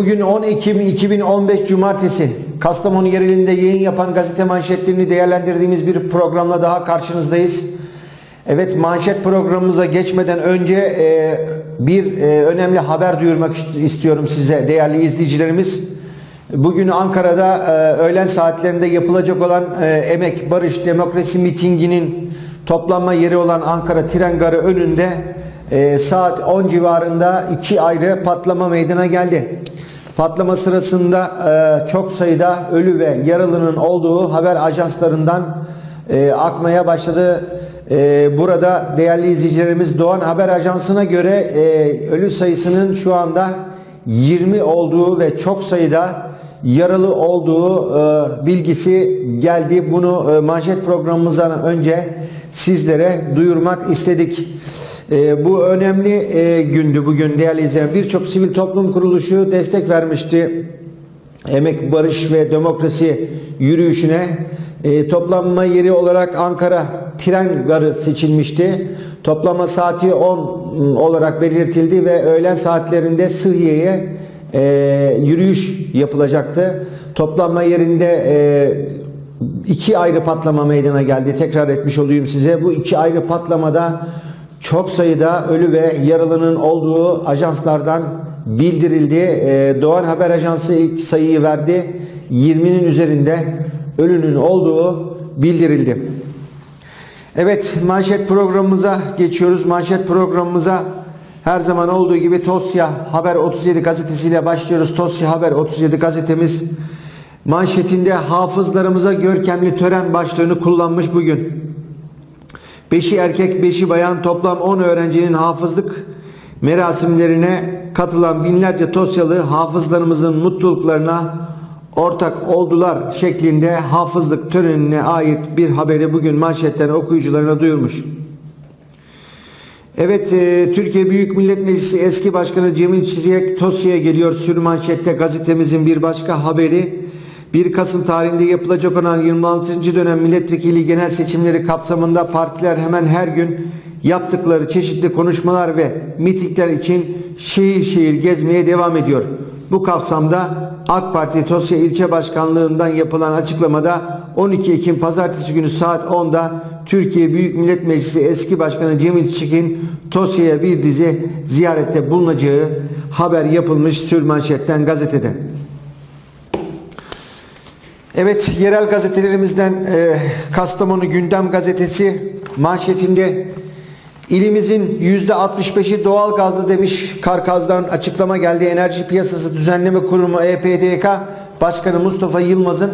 Bugün 10 Ekim 2015 Cumartesi. Kastamonu yerelinde yayın yapan gazete manşetlerini değerlendirdiğimiz bir programla daha karşınızdayız. Evet manşet programımıza geçmeden önce e, bir e, önemli haber duyurmak istiyorum size değerli izleyicilerimiz. Bugün Ankara'da e, öğlen saatlerinde yapılacak olan e, Emek, Barış, Demokrasi mitinginin toplanma yeri olan Ankara Tren Garı önünde e, saat 10 civarında iki ayrı patlama meydana geldi. Patlama sırasında e, çok sayıda ölü ve yaralının olduğu haber ajanslarından e, akmaya başladı. E, burada değerli izleyicilerimiz Doğan Haber Ajansı'na göre e, ölü sayısının şu anda 20 olduğu ve çok sayıda yaralı olduğu e, bilgisi geldi. Bunu e, manşet programımızdan önce sizlere duyurmak istedik. E, bu önemli e, gündü bugün değerli izleyenler. Birçok sivil toplum kuruluşu destek vermişti. Emek, Barış ve Demokrasi yürüyüşüne e, toplanma yeri olarak Ankara Tren Garı seçilmişti. Toplama saati 10 olarak belirtildi ve öğlen saatlerinde Sıhhiye'ye e, yürüyüş yapılacaktı. Toplanma yerinde e, iki ayrı patlama meydana geldi. Tekrar etmiş olayım size. Bu iki ayrı patlamada çok sayıda ölü ve yaralının olduğu ajanslardan bildirildi. E, Doğan Haber Ajansı ilk sayıyı verdi. 20'nin üzerinde ölünün olduğu bildirildi. Evet manşet programımıza geçiyoruz. Manşet programımıza her zaman olduğu gibi Tosya Haber 37 gazetesiyle başlıyoruz. Tosya Haber 37 gazetemiz manşetinde hafızlarımıza görkemli tören başlığını kullanmış bugün. Beşi erkek, beşi bayan toplam 10 öğrencinin hafızlık merasimlerine katılan binlerce Tosyalı hafızlarımızın mutluluklarına ortak oldular şeklinde hafızlık törenine ait bir haberi bugün manşetten okuyucularına duyurmuş. Evet, e, Türkiye Büyük Millet Meclisi eski başkanı Cemil Çiçek Tosya'ya geliyor. Sürmanşette gazetemizin bir başka haberi 1 Kasım tarihinde yapılacak olan 26. dönem milletvekili genel seçimleri kapsamında partiler hemen her gün yaptıkları çeşitli konuşmalar ve mitingler için şehir şehir gezmeye devam ediyor. Bu kapsamda AK Parti Tosya İlçe Başkanlığından yapılan açıklamada 12 Ekim Pazartesi günü saat 10'da Türkiye Büyük Millet Meclisi eski başkanı Cemil Çiçek'in Tosya'ya bir dizi ziyarette bulunacağı haber yapılmış sürmanşetten gazetede. Evet yerel gazetelerimizden e, Kastamonu Gündem Gazetesi manşetinde ilimizin %65'i doğal gazlı demiş Karkaz'dan açıklama geldi. Enerji Piyasası Düzenleme Kurumu EPDK Başkanı Mustafa Yılmaz'ın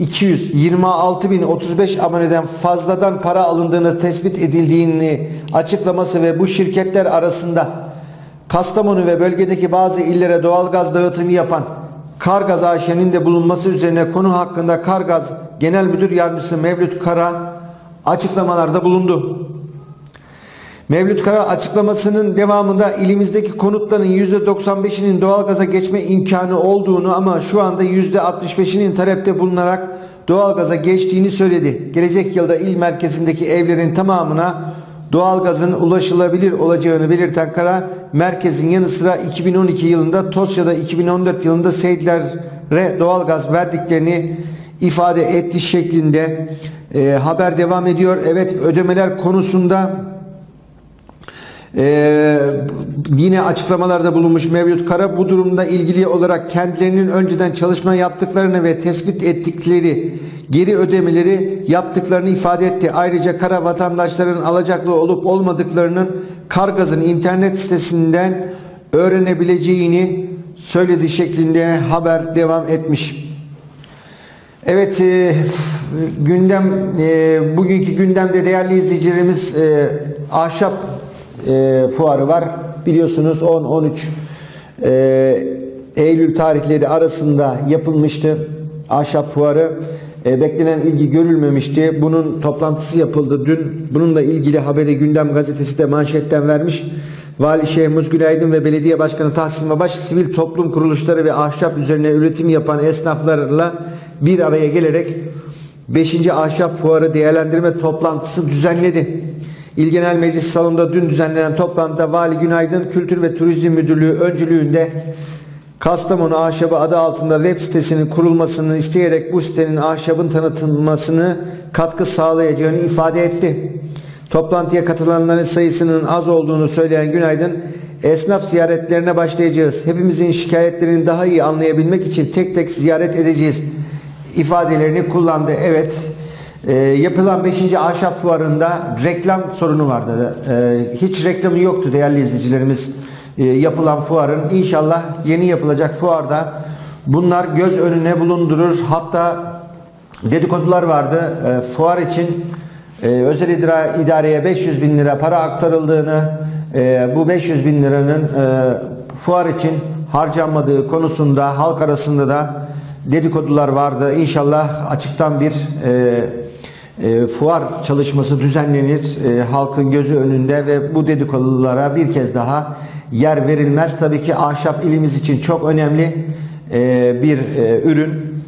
226.035 aboneden fazladan para alındığını tespit edildiğini açıklaması ve bu şirketler arasında Kastamonu ve bölgedeki bazı illere doğalgaz dağıtımı yapan Kargaz AŞ'nin de bulunması üzerine konu hakkında Kargaz Genel Müdür Yardımcısı Mevlüt Kara açıklamalarda bulundu. Mevlüt Kara açıklamasının devamında ilimizdeki konutların %95'inin doğalgaza geçme imkanı olduğunu ama şu anda %65'inin talepte bulunarak doğalgaza geçtiğini söyledi. Gelecek yılda il merkezindeki evlerin tamamına doğalgazın ulaşılabilir olacağını belirten Kara, merkezin yanı sıra 2012 yılında Tosya'da 2014 yılında Seyitler'e doğalgaz verdiklerini ifade etti şeklinde e, haber devam ediyor. Evet ödemeler konusunda ee, yine açıklamalarda bulunmuş Mevlüt Kara bu durumda ilgili olarak kendilerinin önceden çalışma yaptıklarını ve tespit ettikleri geri ödemeleri yaptıklarını ifade etti. Ayrıca Kara vatandaşların alacaklı olup olmadıklarının Kargaz'ın internet sitesinden öğrenebileceğini söyledi şeklinde haber devam etmiş. Evet e, gündem e, bugünkü gündemde değerli izleyicilerimiz e, ahşap e, fuarı var. Biliyorsunuz 10-13 e, Eylül tarihleri arasında yapılmıştı ahşap fuarı. E, beklenen ilgi görülmemişti. Bunun toplantısı yapıldı dün. Bununla ilgili haberi Gündem Gazetesi de manşetten vermiş. Vali Şehmuz Günaydın ve Belediye Başkanı Tahsin Babaş sivil toplum kuruluşları ve ahşap üzerine üretim yapan esnaflarla bir araya gelerek 5. Ahşap Fuarı değerlendirme toplantısı düzenledi. İl Genel Meclis salonunda dün düzenlenen toplantıda Vali Günaydın Kültür ve Turizm Müdürlüğü öncülüğünde Kastamonu Ahşabı adı altında web sitesinin kurulmasını isteyerek bu sitenin ahşabın tanıtılmasını katkı sağlayacağını ifade etti. Toplantıya katılanların sayısının az olduğunu söyleyen Günaydın, esnaf ziyaretlerine başlayacağız. Hepimizin şikayetlerini daha iyi anlayabilmek için tek tek ziyaret edeceğiz ifadelerini kullandı. Evet, e, yapılan 5. Ahşap Fuarı'nda reklam sorunu vardı. E, hiç reklamı yoktu değerli izleyicilerimiz yapılan fuarın. İnşallah yeni yapılacak fuarda bunlar göz önüne bulundurur. Hatta dedikodular vardı. E, fuar için e, özel idare, idareye 500 bin lira para aktarıldığını, e, bu 500 bin liranın e, fuar için harcanmadığı konusunda halk arasında da dedikodular vardı. İnşallah açıktan bir e, e, fuar çalışması düzenlenir e, halkın gözü önünde ve bu dedikodulara bir kez daha yer verilmez. Tabii ki ahşap ilimiz için çok önemli e, bir e, ürün.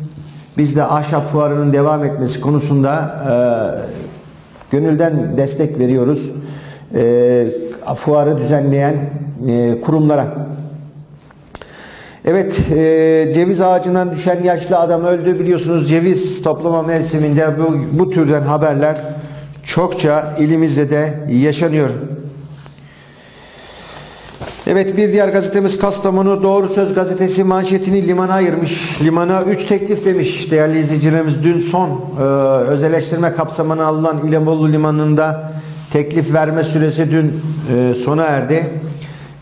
Biz de ahşap fuarının devam etmesi konusunda e, gönülden destek veriyoruz. Fuarı düzenleyen kurumlara. Evet, e, ceviz ağacından düşen yaşlı adam öldü biliyorsunuz. Ceviz toplama mevsiminde bu, bu türden haberler çokça ilimizde de yaşanıyor. Evet bir diğer gazetemiz Kastamonu Doğru Söz gazetesi manşetini limana ayırmış. Limana 3 teklif demiş değerli izleyicilerimiz. Dün son e, özelleştirme kapsamına alınan İlemoğlu Limanı'nda teklif verme süresi dün e, sona erdi.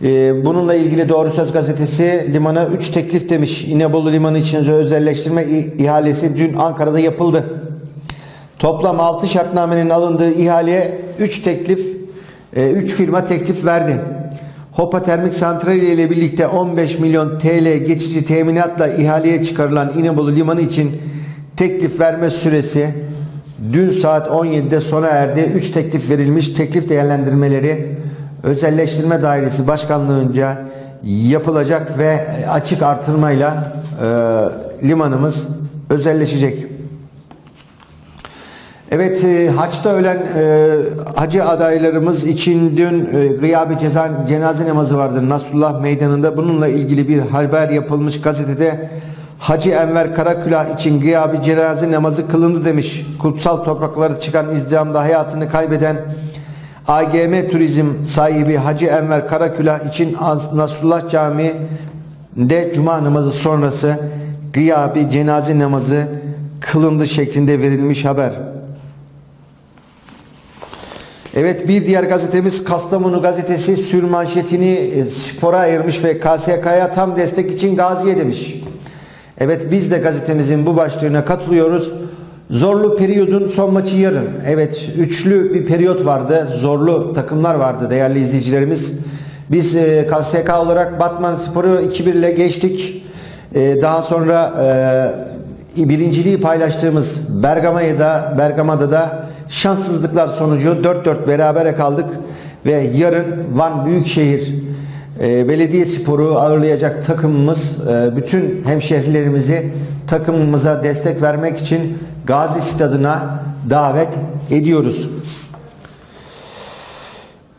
E, bununla ilgili Doğru Söz gazetesi limana 3 teklif demiş. İnebolu Limanı için özelleştirme ihalesi dün Ankara'da yapıldı. Toplam 6 şartnamenin alındığı ihaleye 3 teklif 3 firma teklif verdi. Hopa Termik Santrali ile birlikte 15 milyon TL geçici teminatla ihaleye çıkarılan İnebolu Limanı için teklif verme süresi dün saat 17'de sona erdi. 3 teklif verilmiş. Teklif değerlendirmeleri Özelleştirme Dairesi Başkanlığınca yapılacak ve açık artırmayla e, limanımız özelleşecek. Evet e, haçta ölen e, hacı adaylarımız için dün e, gıyabi cezan, cenaze namazı vardı Nasrullah Meydanı'nda. Bununla ilgili bir haber yapılmış gazetede Hacı Enver Karakülah için gıyabi cenaze namazı kılındı demiş. Kutsal toprakları çıkan izdihamda hayatını kaybeden AGM Turizm sahibi Hacı Enver Karakülah için Nasrullah Camii'nde cuma namazı sonrası gıyabi cenaze namazı kılındı şeklinde verilmiş haber. Evet bir diğer gazetemiz Kastamonu gazetesi sürmanşetini e, spora ayırmış ve KSK'ya tam destek için Gazi'ye demiş. Evet biz de gazetemizin bu başlığına katılıyoruz. Zorlu periyodun son maçı yarın. Evet üçlü bir periyot vardı. Zorlu takımlar vardı değerli izleyicilerimiz. Biz e, KSK olarak Batman Spor'u 2-1 ile geçtik. E, daha sonra e, birinciliği paylaştığımız Bergama'ya da Bergama'da da şanssızlıklar sonucu 4-4 berabere kaldık ve yarın Van Büyükşehir e, Belediye Sporu ağırlayacak takımımız e, bütün hemşehrilerimizi takımımıza destek vermek için Gazi Stadı'na davet ediyoruz.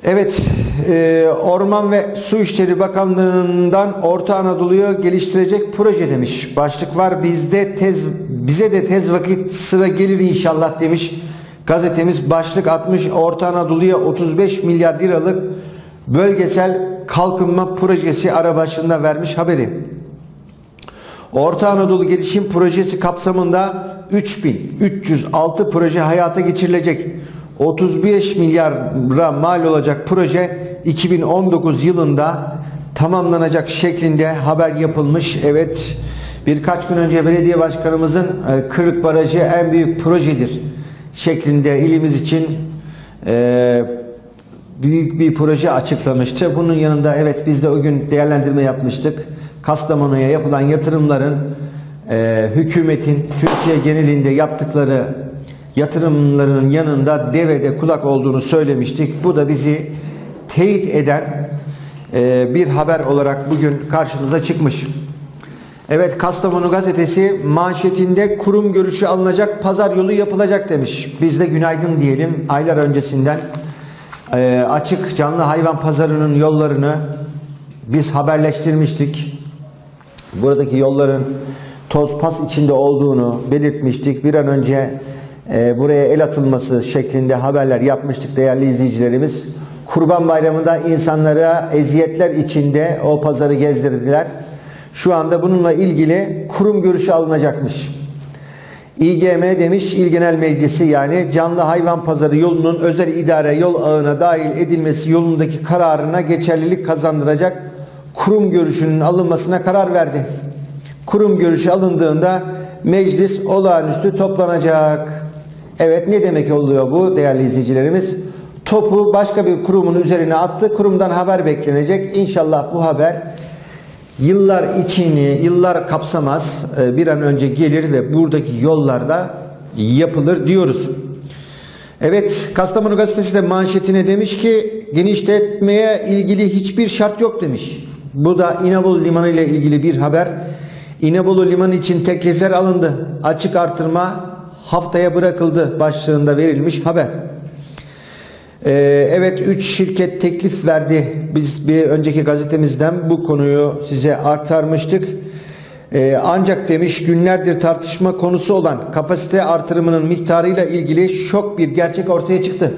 Evet, e, Orman ve Su İşleri Bakanlığı'ndan Orta Anadolu'yu geliştirecek proje demiş. Başlık var bizde tez bize de tez vakit sıra gelir inşallah demiş. Gazetemiz başlık atmış Orta Anadolu'ya 35 milyar liralık bölgesel kalkınma projesi ara başında vermiş haberi. Orta Anadolu Gelişim Projesi kapsamında 3306 proje hayata geçirilecek. 35 milyara mal olacak proje 2019 yılında tamamlanacak şeklinde haber yapılmış. Evet birkaç gün önce belediye başkanımızın e, Kırık Barajı en büyük projedir şeklinde ilimiz için e, büyük bir proje açıklamıştı. Bunun yanında evet biz de o gün değerlendirme yapmıştık. Kastamonu'ya yapılan yatırımların e, hükümetin Türkiye genelinde yaptıkları yatırımlarının yanında devede kulak olduğunu söylemiştik. Bu da bizi teyit eden e, bir haber olarak bugün karşımıza çıkmış. Evet Kastamonu gazetesi manşetinde kurum görüşü alınacak pazar yolu yapılacak demiş. Biz de günaydın diyelim aylar öncesinden e, açık canlı hayvan pazarının yollarını biz haberleştirmiştik. buradaki yolların toz pas içinde olduğunu belirtmiştik. Bir an önce e, buraya el atılması şeklinde haberler yapmıştık değerli izleyicilerimiz. Kurban Bayramı'nda insanlara eziyetler içinde o pazarı gezdirdiler. Şu anda bununla ilgili kurum görüşü alınacakmış. İGM demiş İl Genel Meclisi yani canlı hayvan pazarı yolunun özel idare yol ağına dahil edilmesi yolundaki kararına geçerlilik kazandıracak kurum görüşünün alınmasına karar verdi. Kurum görüşü alındığında meclis olağanüstü toplanacak. Evet ne demek oluyor bu değerli izleyicilerimiz? Topu başka bir kurumun üzerine attı. Kurumdan haber beklenecek. İnşallah bu haber yıllar içini, yıllar kapsamaz e, bir an önce gelir ve buradaki yollarda yapılır diyoruz. Evet Kastamonu Gazetesi de manşetine demiş ki genişletmeye ilgili hiçbir şart yok demiş. Bu da İnebolu Limanı ile ilgili bir haber. İnebolu Limanı için teklifler alındı. Açık artırma haftaya bırakıldı başlığında verilmiş haber. Ee, evet 3 şirket teklif verdi. Biz bir önceki gazetemizden bu konuyu size aktarmıştık. Ee, ancak demiş günlerdir tartışma konusu olan kapasite artırımının miktarıyla ilgili şok bir gerçek ortaya çıktı.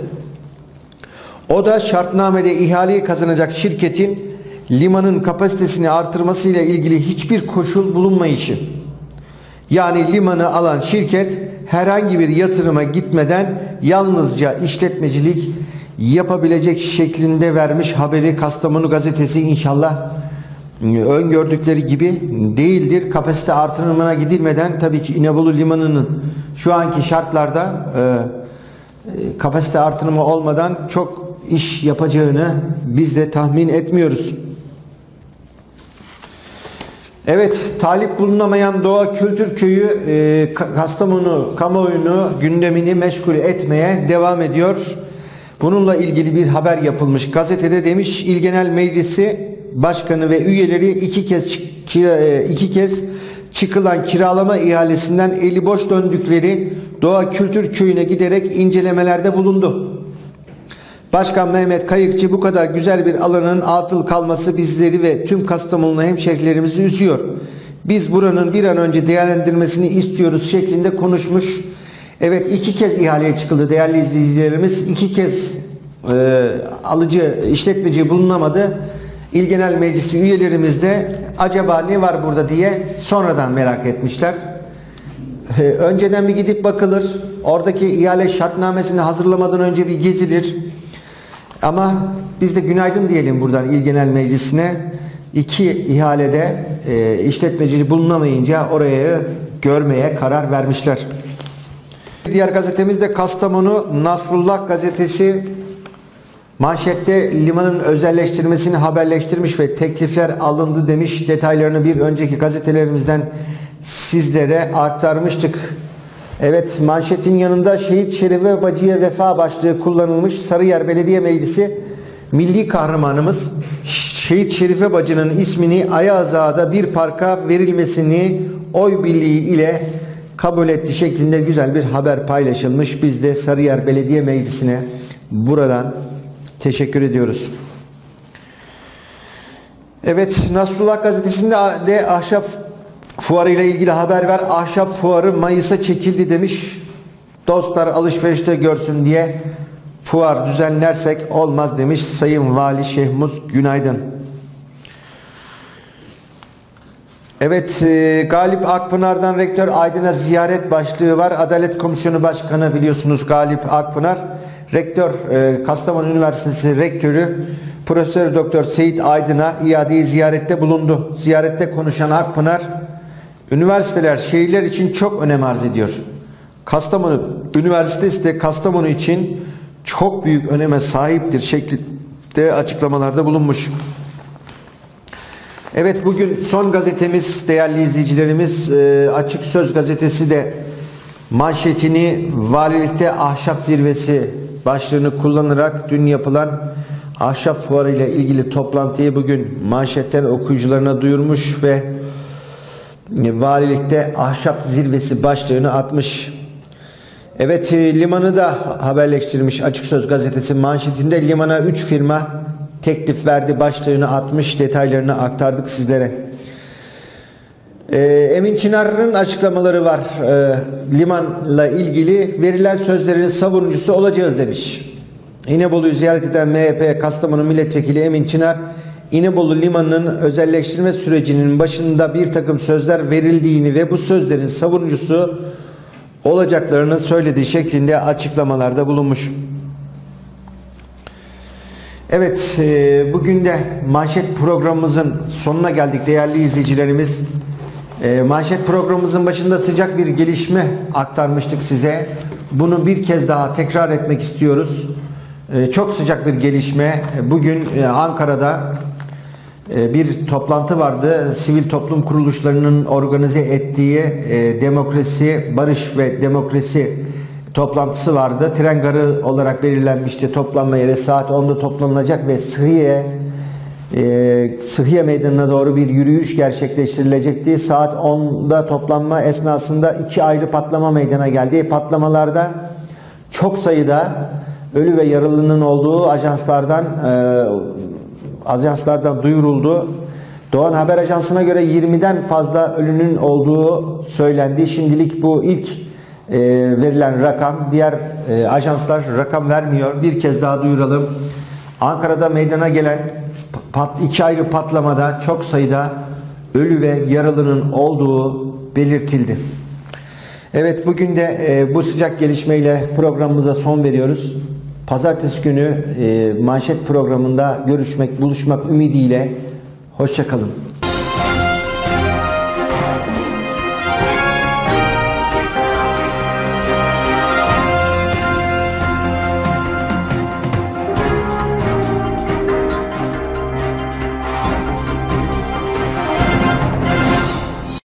O da şartnamede ihaleyi kazanacak şirketin limanın kapasitesini artırmasıyla ilgili hiçbir koşul bulunmayışı. Yani limanı alan şirket herhangi bir yatırıma gitmeden yalnızca işletmecilik yapabilecek şeklinde vermiş haberi Kastamonu gazetesi inşallah öngördükleri gibi değildir. Kapasite artırımına gidilmeden tabii ki İnebolu Limanı'nın şu anki şartlarda e, kapasite artırımı olmadan çok iş yapacağını biz de tahmin etmiyoruz. Evet, talip bulunamayan Doğa Kültür Köyü e, Kastamonu kamuoyunu gündemini meşgul etmeye devam ediyor. Bununla ilgili bir haber yapılmış. Gazetede demiş İl Genel Meclisi Başkanı ve üyeleri iki kez kira, e, iki kez çıkılan kiralama ihalesinden eli boş döndükleri Doğa Kültür Köyü'ne giderek incelemelerde bulundu. Başkan Mehmet Kayıkçı bu kadar güzel bir alanın atıl kalması bizleri ve tüm Kastamonu hemşehrilerimizi üzüyor. Biz buranın bir an önce değerlendirmesini istiyoruz şeklinde konuşmuş. Evet iki kez ihaleye çıkıldı değerli izleyicilerimiz. iki kez e, alıcı işletmeci bulunamadı. İl Genel Meclisi üyelerimiz de acaba ne var burada diye sonradan merak etmişler. E, önceden bir gidip bakılır. Oradaki ihale şartnamesini hazırlamadan önce bir gezilir. Ama biz de günaydın diyelim buradan İl Genel Meclisi'ne. İki ihalede e, işletmeci bulunamayınca orayı görmeye karar vermişler. Diğer gazetemiz de Kastamonu Nasrullah gazetesi manşette limanın özelleştirmesini haberleştirmiş ve teklifler alındı demiş. Detaylarını bir önceki gazetelerimizden sizlere aktarmıştık. Evet manşetin yanında şehit Şerife Bacı'ya vefa başlığı kullanılmış Sarıyer Belediye Meclisi milli kahramanımız Şehit Şerife Bacı'nın ismini Ayazağa'da bir parka verilmesini oy birliği ile kabul etti şeklinde güzel bir haber paylaşılmış. Biz de Sarıyer Belediye Meclisi'ne buradan teşekkür ediyoruz. Evet Nasrullah gazetesinde de ahşap fuarı ile ilgili haber ver. Ahşap fuarı Mayıs'a çekildi demiş. Dostlar alışverişte görsün diye fuar düzenlersek olmaz demiş Sayın Vali Şehmuz Günaydın. Evet, e, Galip Akpınar'dan Rektör Aydın'a ziyaret başlığı var. Adalet Komisyonu Başkanı biliyorsunuz Galip Akpınar. Rektör, e, Kastamonu Üniversitesi Rektörü Profesör Doktor Seyit Aydın'a iadeyi ziyarette bulundu. Ziyarette konuşan Akpınar, üniversiteler şehirler için çok önem arz ediyor. Kastamonu Üniversitesi de Kastamonu için çok büyük öneme sahiptir şeklinde açıklamalarda bulunmuş. Evet bugün son gazetemiz değerli izleyicilerimiz e, Açık Söz gazetesi de manşetini valilikte ahşap zirvesi başlığını kullanarak dün yapılan ahşap fuarı ile ilgili toplantıyı bugün manşetten okuyucularına duyurmuş ve valilikte ahşap zirvesi başlığını atmış. Evet e, limanı da haberleştirmiş Açık Söz gazetesi manşetinde limana 3 firma teklif verdi başlığını atmış detaylarını aktardık sizlere. Ee, Emin Çınar'ın açıklamaları var. Ee, limanla ilgili verilen sözlerin savunucusu olacağız demiş. İnebolu'yu ziyaret eden MHP Kastamonu Milletvekili Emin Çınar, İnebolu Limanı'nın özelleştirme sürecinin başında bir takım sözler verildiğini ve bu sözlerin savunucusu olacaklarını söylediği şeklinde açıklamalarda bulunmuş. Evet, e, bugün de manşet programımızın sonuna geldik değerli izleyicilerimiz. E, manşet programımızın başında sıcak bir gelişme aktarmıştık size. Bunu bir kez daha tekrar etmek istiyoruz. E, çok sıcak bir gelişme. Bugün Ankara'da bir toplantı vardı. Sivil toplum kuruluşlarının organize ettiği e, demokrasi, barış ve demokrasi toplantısı vardı. Tren garı olarak belirlenmişti. Toplanma yeri saat 10'da toplanılacak ve Sıhhiye e, Sıhhiye Meydanı'na doğru bir yürüyüş gerçekleştirilecekti. Saat 10'da toplanma esnasında iki ayrı patlama meydana geldi. Patlamalarda çok sayıda ölü ve yaralının olduğu ajanslardan e, ajanslardan duyuruldu. Doğan Haber Ajansı'na göre 20'den fazla ölünün olduğu söylendi. Şimdilik bu ilk e, verilen rakam. Diğer e, ajanslar rakam vermiyor. Bir kez daha duyuralım. Ankara'da meydana gelen pat, iki ayrı patlamada çok sayıda ölü ve yaralının olduğu belirtildi. Evet bugün de e, bu sıcak gelişmeyle programımıza son veriyoruz. Pazartesi günü e, manşet programında görüşmek, buluşmak ümidiyle hoşçakalın.